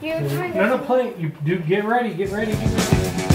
Do you No, no, play. You do. Get ready. Get ready. Get ready.